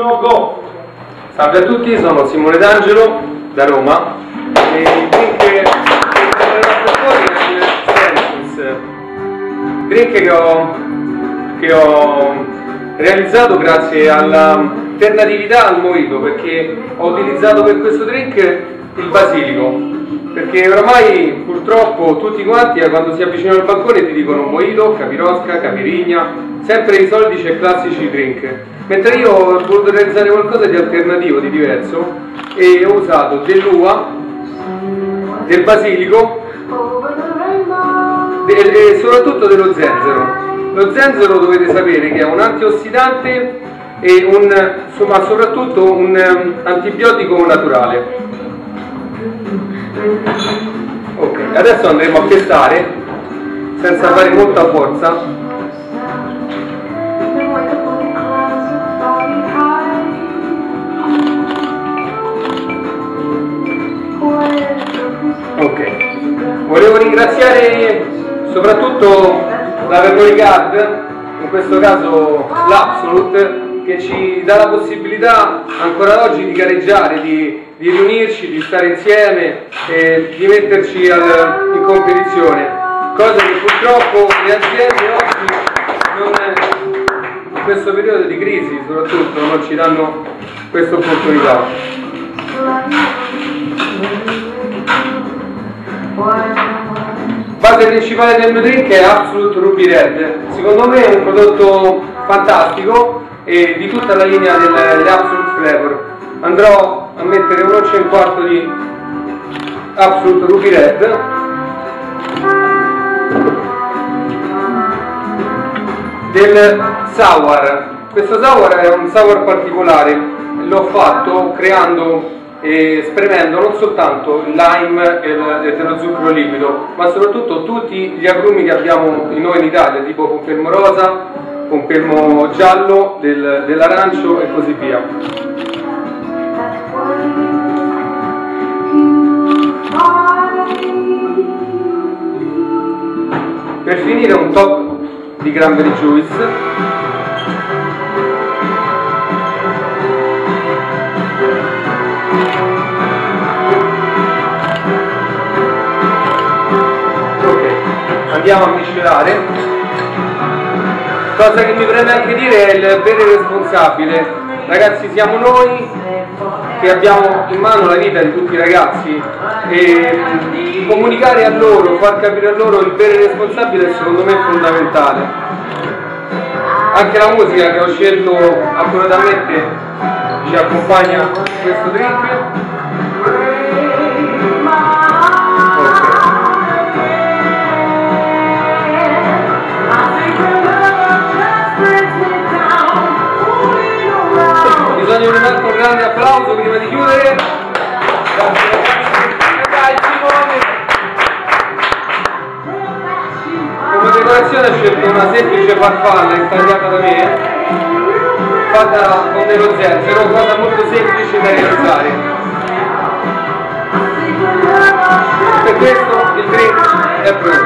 Go! Salve a tutti, sono Simone D'Angelo da Roma e il drink che Sentis, drink che ho, che ho realizzato grazie all'alternatività al mojito perché ho utilizzato per questo drink il basilico perché oramai purtroppo tutti quanti eh, quando si avvicinano al balcone ti dicono mojito, capirosca, capirigna, sempre i soliti e classici drink. Mentre io ho voluto realizzare qualcosa di alternativo, di diverso e ho usato dell'uva, del basilico e soprattutto dello zenzero. Lo zenzero dovete sapere che è un antiossidante e un, insomma, soprattutto un um, antibiotico naturale. Ok, adesso andremo a testare senza fare molta forza. Ringraziare soprattutto la Memory Card, in questo caso l'Absolute, che ci dà la possibilità ancora oggi di gareggiare, di, di riunirci, di stare insieme e di metterci al, in competizione, cosa che purtroppo le aziende oggi non, in questo periodo di crisi soprattutto non ci danno questa opportunità. Base principale del mio drink è Absolute Ruby Red, secondo me è un prodotto fantastico e di tutta la linea delle Absolute Flavor. Andrò a mettere un e un quarto di Absolute Ruby Red del sour. Questo sour è un sour particolare, l'ho fatto creando e spremendo non soltanto il lime e dello zucchero liquido, ma soprattutto tutti gli agrumi che abbiamo noi in Italia, tipo confermo rosa, confermo giallo, del, dell'arancio e così via. Per finire un top di cranberry juice andiamo a miscelare cosa che mi preme anche dire è il vero responsabile. Ragazzi siamo noi che abbiamo in mano la vita di tutti i ragazzi e comunicare a loro, far capire a loro il vero responsabile secondo me è fondamentale. Anche la musica che ho scelto accuratamente ci accompagna questo drink un altro grande applauso prima di chiudere. Grazie! Come decorazione ho scelto una semplice farfalla intagliata da me, fatta con dello zenzero, cosa molto semplice da realizzare. Per questo il drink è pronto.